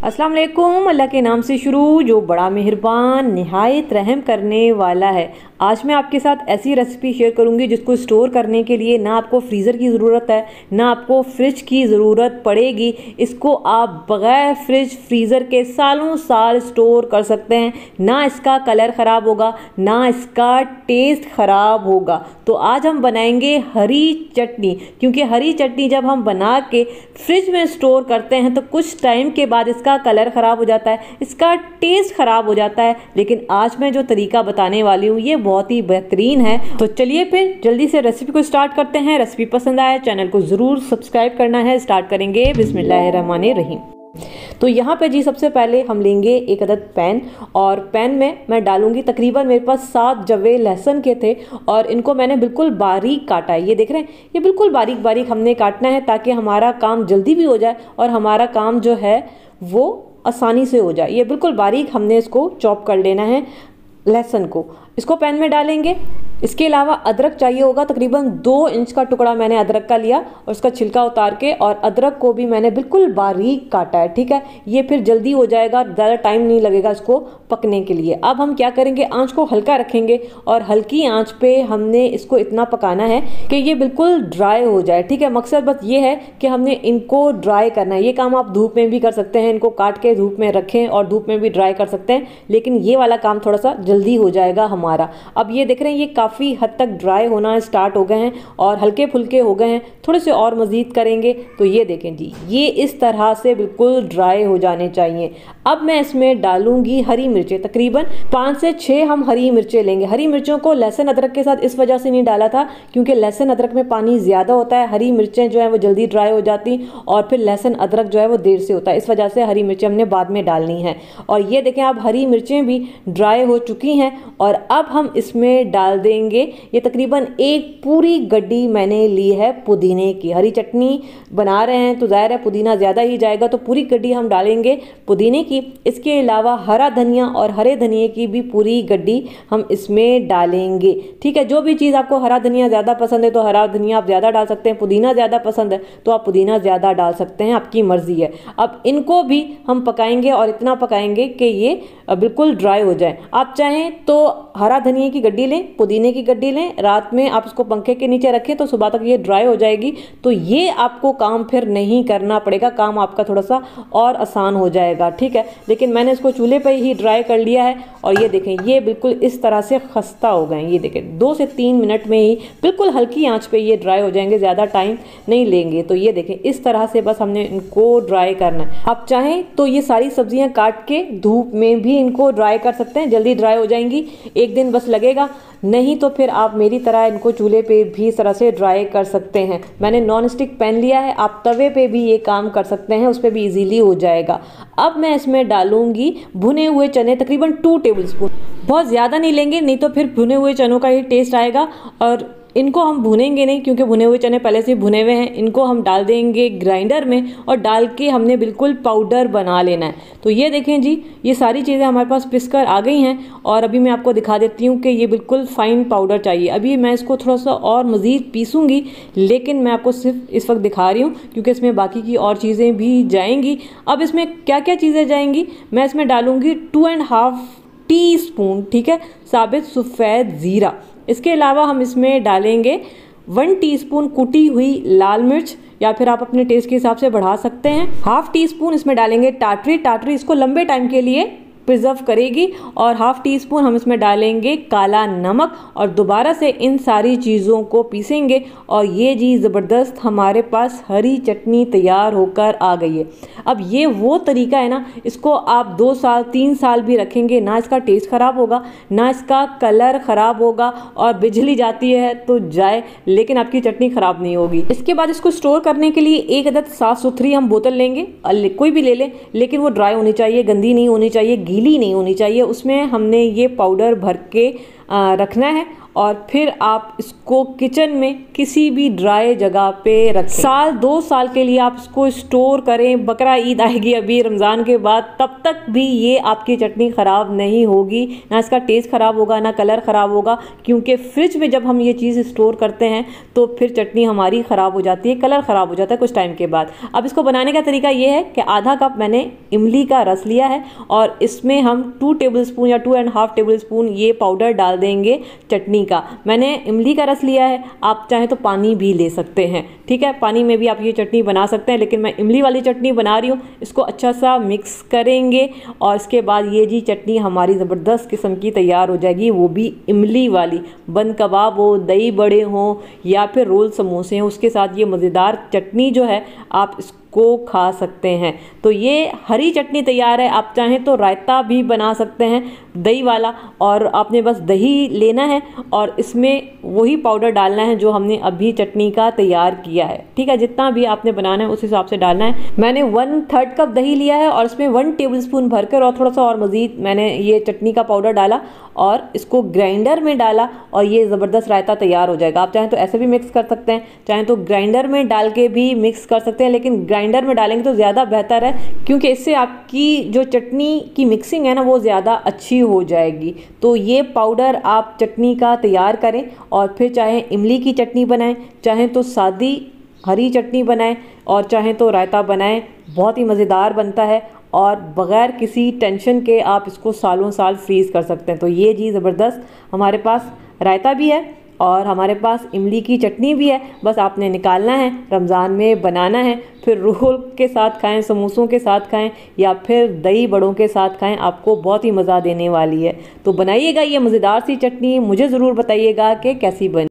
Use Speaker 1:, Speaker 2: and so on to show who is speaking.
Speaker 1: अस्सलाम वालेकुम, अल्लाह के नाम से शुरू, जो बड़ा मेहरबान, नहायत रहम करने वाला है। आज मैं आपके साथ ऐसी रेसिपी शेयर करूँगी जिसको स्टोर करने के लिए ना आपको फ्रीज़र की ज़रूरत है, ना आपको फ्रिज की ज़रूरत पड़ेगी। इसको आप बग़ैर फ्रिज फ्रीज़र के सालों साल स्टोर कर सकते हैं। ना इसका कलर ख़राब होगा, ना इसका टेस्ट ख़राब होगा। तो आज हम बनाएँगे हरी चटनी, क्योंकि हरी चटनी जब हम बना के फ्रिज में स्टोर करते हैं तो कुछ टाइम के बाद इसका कलर ख़राब हो जाता है, इसका टेस्ट ख़राब हो जाता है, लेकिन आज मैं जो तरीका बताने वाली हूँ, ये बहुत ही बेहतरीन है। तो चलिए फिर जल्दी से रेसिपी को स्टार्ट करते हैं। रेसिपी पसंद आए चैनल को ज़रूर सब्सक्राइब करना है। स्टार्ट करेंगे बिस्मिल्लाहिर्रहमानिर्रहीम। तो यहाँ पे जी सबसे पहले हम लेंगे एक अदद पैन, और पैन में मैं डालूँगी तकरीबन मेरे पास सात जवे लहसुन के थे, और इनको मैंने बिल्कुल बारीक काटा है। ये देख रहे हैं, ये बिल्कुल बारीक बारीक हमने काटना है ताकि हमारा काम जल्दी भी हो जाए, और हमारा काम जो है वो आसानी से हो जाए। ये बिल्कुल बारीक हमने इसको चॉप कर लेना है, लहसुन को। इसको पैन में डालेंगे। इसके अलावा अदरक चाहिए होगा, तकरीबन दो इंच का टुकड़ा मैंने अदरक का लिया और उसका छिलका उतार के और अदरक को भी मैंने बिल्कुल बारीक काटा है, ठीक है? ये फिर जल्दी हो जाएगा, ज़्यादा टाइम नहीं लगेगा इसको पकने के लिए। अब हम क्या करेंगे, आँच को हल्का रखेंगे और हल्की आँच पे हमने इसको इतना पकाना है कि ये बिल्कुल ड्राई हो जाए, ठीक है? मकसद बस ये है कि हमने इनको ड्राई करना है। ये काम आप धूप में भी कर सकते हैं, इनको काट के धूप में रखें और धूप में भी ड्राई कर सकते हैं, लेकिन ये वाला काम थोड़ा सा जल्दी हो जाएगा हमारा अब ये देख रहे हैं, ये काफ़ी हद तक ड्राई होना स्टार्ट हो गए हैं और हल्के फुल्के हो गए हैं। थोड़े से और मज़ीद करेंगे तो ये देखें जी, ये इस तरह से बिल्कुल ड्राई हो जाने चाहिए। अब मैं इसमें डालूँगी हरी मिर्चें। तकरीबन पाँच से छः हम हरी मिर्चें लेंगे। हरी मिर्चों को लहसुन अदरक के साथ इस वजह से नहीं डाला था, क्योंकि लहसुन अदरक में पानी ज़्यादा होता है, हरी मिर्चें जो है वो जल्दी ड्राई हो जाती और फिर लहसुन अदरक जो है वो देर से होता है। इस वजह से हरी मिर्चें हमने बाद में डालनी है। और ये देखें आप हरी मिर्चें भी ड्राई हो चुकी हैं और अब हम इसमें डाल देंगे। ये तकरीबन एक पूरी गड्डी मैंने ली है पुदीने की। हरी चटनी बना रहे हैं तो ज़ाहिर है पुदीना ज़्यादा ही जाएगा तो पूरी गड्डी हम डालेंगे पुदीने की। इसके अलावा हरा धनिया और हरे धनिए की भी पूरी गड्डी हम इसमें डालेंगे। ठीक है, जो भी चीज़ आपको हरा धनिया ज़्यादा पसंद है तो हरा धनिया आप ज़्यादा डाल सकते हैं। पुदीना ज़्यादा पसंद है तो आप पुदीना ज़्यादा डाल सकते हैं, आपकी मर्ज़ी है। अब इनको भी हम पकाएँगे और इतना पकाएँगे कि ये बिल्कुल ड्राई हो जाए। आप चाहें तो हरा धनिए की गड्डी लें, पुदीने की गड्डी लें, रात में आप इसको पंखे के नीचे रखें तो सुबह तक ये ड्राई हो जाएगी। तो ये आपको काम फिर नहीं करना पड़ेगा, काम आपका थोड़ा सा और आसान हो जाएगा, ठीक है? लेकिन मैंने इसको चूल्हे पर ही ड्राई कर लिया है और ये देखें, ये बिल्कुल इस तरह से खस्ता हो गए ये देखें, दो से तीन मिनट में ही बिल्कुल हल्की आँच पर ये ड्राई हो जाएँगे, ज़्यादा टाइम नहीं लेंगे। तो ये देखें, इस तरह से बस हमने इनको ड्राई करना है। आप चाहें तो ये सारी सब्ज़ियाँ काट के धूप में भी इनको ड्राई कर सकते हैं, जल्दी ड्राई हो जाएँगी। एक दिन बस लगेगा। नहीं तो फिर आप मेरी तरह इनको चूल्हे पे भी इस तरह से ड्राई कर सकते हैं। मैंने नॉन स्टिक पैन लिया है, आप तवे पे भी ये काम कर सकते हैं, उस पर भी इजीली हो जाएगा। अब मैं इसमें डालूँगी भुने हुए चने, तकरीबन टू टेबल स्पून बहुत ज़्यादा नहीं लेंगे, नहीं तो फिर भुने हुए चनों का ही टेस्ट आएगा और इनको हम भुनेंगे नहीं, क्योंकि भुने हुए चने पहले से भुने हुए हैं। इनको हम डाल देंगे ग्राइंडर में और डाल के हमने बिल्कुल पाउडर बना लेना है। तो ये देखें जी, ये सारी चीज़ें हमारे पास पिस कर आ गई हैं और अभी मैं आपको दिखा देती हूँ कि ये बिल्कुल फ़ाइन पाउडर चाहिए। अभी मैं इसको थोड़ा सा और मज़ीद पीसूँगी, लेकिन मैं आपको सिर्फ़ इस वक्त दिखा रही हूँ, क्योंकि इसमें बाकी की और चीज़ें भी जाएँगी। अब इसमें क्या क्या चीज़ें जाएँगी? मैं इसमें डालूँगी two and half tea spoon ठीक है? साबित सफ़ेद ज़ीरा। इसके अलावा हम इसमें डालेंगे वन टीस्पून कुटी हुई लाल मिर्च, या फिर आप अपने टेस्ट के हिसाब से बढ़ा सकते हैं। हाफ़ टी स्पून इसमें डालेंगे टाटरी। टाटरी इसको लंबे टाइम के लिए प्रिजर्व करेगी और हाफ़ टी स्पून हम इसमें डालेंगे काला नमक और दोबारा से इन सारी चीज़ों को पीसेंगे और ये जी ज़बरदस्त हमारे पास हरी चटनी तैयार होकर आ गई है। अब ये वो तरीका है ना, इसको आप दो साल, तीन साल भी रखेंगे, ना इसका टेस्ट ख़राब होगा, ना इसका कलर ख़राब होगा और बिजली जाती है तो जाए, लेकिन आपकी चटनी ख़राब नहीं होगी। इसके बाद इसको स्टोर करने के लिए एक अदद साफ़ सुथरी हम बोतल लेंगे कोई भी ले लें, लेकिन वो ड्राई होनी चाहिए, गंदी नहीं होनी चाहिए गीली नहीं होनी चाहिए। उसमें हमने ये पाउडर भर के रखना है और फिर आप इसको किचन में किसी भी ड्राई जगह पे रखें। साल, दो साल के लिए आप इसको स्टोर करें। बकरा ईद आएगी अभी रमज़ान के बाद, तब तक भी ये आपकी चटनी ख़राब नहीं होगी। ना इसका टेस्ट ख़राब होगा, ना कलर ख़राब होगा, क्योंकि फ्रिज में जब हम ये चीज़ स्टोर करते हैं तो फिर चटनी हमारी ख़राब हो जाती है कलर ख़राब हो जाता है कुछ टाइम के बाद। अब इसको बनाने का तरीका ये है कि आधा कप मैंने इमली का रस लिया है और इसमें हम टू टेबल स्पून या two and half table spoon ये पाउडर डाल देंगे चटनी का। मैंने इमली का रस लिया है, आप चाहें तो पानी भी ले सकते हैं, ठीक है? पानी में भी आप ये चटनी बना सकते हैं, लेकिन मैं इमली वाली चटनी बना रही हूँ, इसको अच्छा सा मिक्स करेंगे और इसके बाद ये जी चटनी हमारी ज़बरदस्त किस्म की तैयार हो जाएगी, वो भी इमली वाली। बन कबाब हो, दही बड़े हों या फिर रोल समोसे हों, उसके साथ ये मज़ेदार चटनी जो है, आप इसको को खा सकते हैं। तो ये हरी चटनी तैयार है। आप चाहें तो रायता भी बना सकते हैं दही वाला और आपने बस दही लेना है और इसमें वही पाउडर डालना है जो हमने अभी चटनी का तैयार किया है। ठीक है, जितना भी आपने बनाना है उस हिसाब से डालना है। मैंने वन थर्ड कप दही लिया है और इसमें वन टेबल स्पून भरकर और थोड़ा सा और मज़ीद मैंने ये चटनी का पाउडर डाला और इसको ग्राइंडर में डाला और ये ज़बरदस्त रायता तैयार हो जाएगा। आप चाहें तो ऐसे भी मिक्स कर सकते हैं, चाहें तो ग्राइंडर में डाल के भी मिक्स कर सकते हैं, लेकिन ग्राइंडर में डालेंगे तो ज़्यादा बेहतर है, क्योंकि इससे आपकी जो चटनी की मिक्सिंग है ना, वो ज़्यादा अच्छी हो जाएगी। तो ये पाउडर आप चटनी का तैयार करें और फिर चाहे इमली की चटनी बनाएँ, चाहें तो सादी हरी चटनी बनाएँ और चाहें तो रायता बनाएँ, बहुत ही मज़ेदार बनता है और बग़ैर किसी टेंशन के आप इसको सालों साल फ्रीज़ कर सकते हैं। तो ये जी ज़बरदस्त हमारे पास रायता भी है और हमारे पास इमली की चटनी भी है, बस आपने निकालना है, रमज़ान में बनाना है, फिर रोल के साथ खाएँ, समोसों के साथ खाएँ, या फिर दही बड़ों के साथ खाएँ, आपको बहुत ही मज़ा देने वाली है। तो बनाइएगा ये मज़ेदार सी चटनी, मुझे ज़रूर बताइएगा कि कैसी बनी।